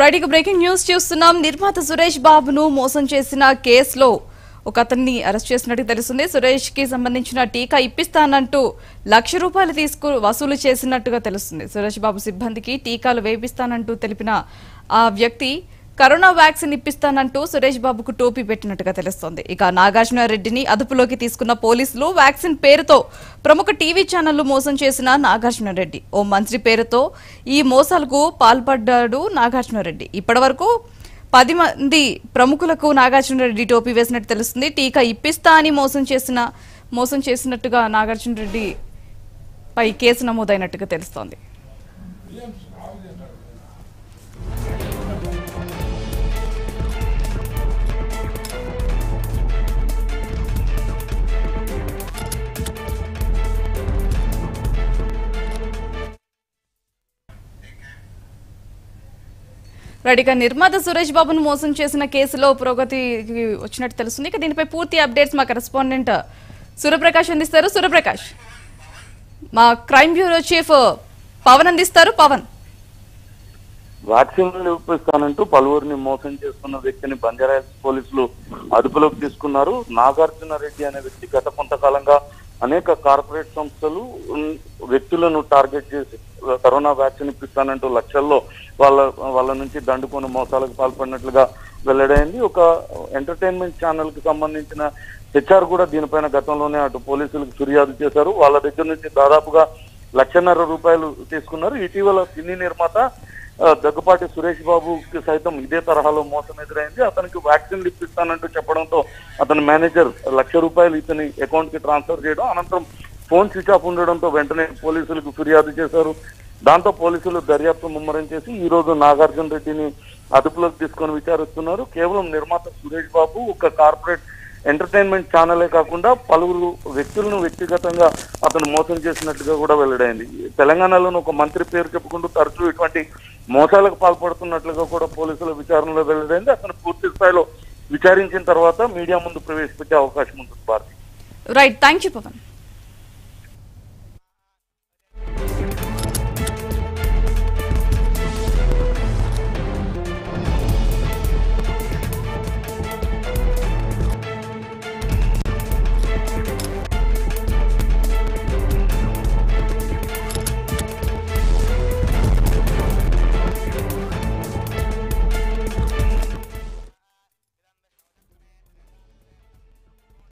Right ఇక breaking news చూస్తున్నాం. నిర్మాత సురేష్ బాబును మోసం చేసిన కేసులో ఒక అతన్ని అరెస్ట్ చేసినట్టు తెలుస్తుంది. సురేష్కి సంబంధించిన టీకా ఇప్పిస్తానంటూ లక్ష రూపాయలు తీసుకు వసూలు చేసినట్టుగా తెలుస్తుంది. సురేష్ బాబు సిబ్బందికి టీకాలు వేపిస్తానంటూ తెలిపిన ఆ వ్యక్తి కరోనా వ్యాక్సిన్ ఇప్పిస్తానంటూ సురేష్ బాబుకు టోపీ పెట్టినట్టుగా తెలుస్తోంది. ఇక నాగార్జున రెడ్డిని అదుపులోకి తీసుకున్న పోలీసులు వ్యాక్సిన్ పేరుతో ప్రముఖ టీవీ ఛానళ్ళు మోసం చేసిన నాగార్జున రెడ్డి. ఓ మంత్రి పేరుతో ఈ మోసాలకు పాల్పడ్డాడు నాగార్జున రెడ్డి. ఇప్పటివరకు పది మంది ప్రముఖులకు నాగార్జున రెడ్డి టోపీ వేసినట్టు తెలుస్తుంది. టీకా ఇప్పిస్తా అని మోసం చేసిన మోసం చేసినట్టుగా నాగార్జున రెడ్డి పై కేసు నమోదైనట్టుగా తెలుస్తోంది. రైట్ ఇక నిర్మాత సురేష్ బాబును మోసం చేసిన కేసులో పురోగతి వచ్చినట్టు తెలుస్తుంది. ఇక దీనిపై పూర్తి అప్డేట్స్ మా కరెస్పాండెంట్ సూర్యప్రకాష్ అందిస్తారు. సూర్యప్రకాష్ మా క్రైమ్ బ్యూరో చీఫ్ పవన్ అందిస్తారు. పవన్. వ్యాక్సిన్లు ఇప్పిస్తానంటూ పలువురిని మోసం చేస్తున్న వ్యక్తిని బంజారాహిల్స్ పోలీసులు అదుపులోకి తీసుకున్నారు. నాగార్జున రెడ్డి అనే వ్యక్తి గత కొంతకాలంగా అనేక కార్పొరేట్ సంస్థలు వ్యక్తులను టార్గెట్ చేసి కరోనా వ్యాక్సిన్ ఇప్పిస్తానంటూ లక్షల్లో వాళ్ళ వాళ్ళ నుంచి దండుకొని మోసాలకు పాల్పడినట్లుగా వెల్లడైంది. ఒక ఎంటర్టైన్మెంట్ ఛానల్కి సంబంధించిన హెచ్ఆర్ కూడా దీనిపైన గతంలోనే అటు పోలీసులకు ఫిర్యాదు చేశారు. వాళ్ళ దగ్గర నుంచి దాదాపుగా లక్షన్నర రూపాయలు తీసుకున్నారు. ఇటీవల సినీ నిర్మాత దగ్గుపాటి సురేష్ బాబుకి సైతం ఇదే తరహాలో మోసం ఎదురైంది. అతనికి వ్యాక్సిన్ ఇప్పిస్తానంటూ చెప్పడంతో అతని మేనేజర్ లక్ష రూపాయలు ఇతని అకౌంట్కి ట్రాన్స్ఫర్ చేయడం అనంతరం ఫోన్ స్విచ్ ఆఫ్ ఉండడంతో వెంటనే పోలీసులకు ఫిర్యాదు చేశారు. దాంతో పోలీసులు దర్యాప్తు ముమ్మరం చేసి ఈ రోజు నాగార్జున రెడ్డిని అదుపులోకి తీసుకొని విచారిస్తున్నారు. కేవలం నిర్మాత సురేష్ బాబు ఒక కార్పొరేట్ ఎంటర్టైన్మెంట్ ఛానలే కాకుండా పలువురు వ్యక్తులను వ్యక్తిగతంగా అతను మోసం చేసినట్టుగా కూడా వెల్లడైంది. తెలంగాణలోని ఒక మంత్రి పేరు చెప్పుకుంటూ తరచూ ఇటువంటి మోసాలకు పాల్పడుతున్నట్లుగా కూడా పోలీసుల విచారణలో వెల్లడైంది. అతను పూర్తి స్థాయిలో విచారించిన తర్వాత మీడియా ముందు ప్రవేశపెట్టే అవకాశం ఉంటుంది Bharathi right thank you Pavan